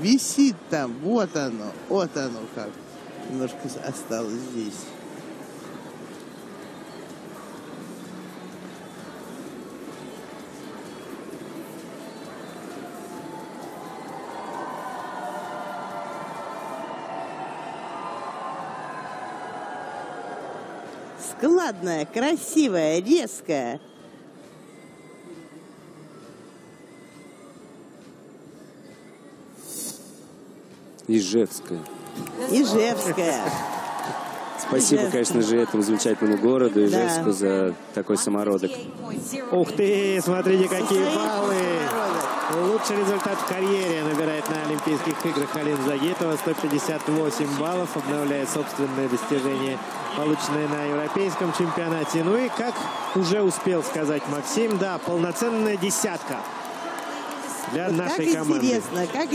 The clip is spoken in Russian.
Висит там, вот оно, вот оно как. Немножко осталось здесь. Складная, красивая, резкая. Ижевская. Ижевская. Спасибо, конечно же, этому замечательному городу Ижевску да. за такой самородок. Ух ты, смотрите, какие баллы! Лучший результат в карьере набирает на Олимпийских играх Алина Загитова. 158 баллов, обновляет собственное достижение, полученное на европейском чемпионате. Ну и, как уже успел сказать Максим, да, полноценная десятка для вот нашей как команды. Интересно, как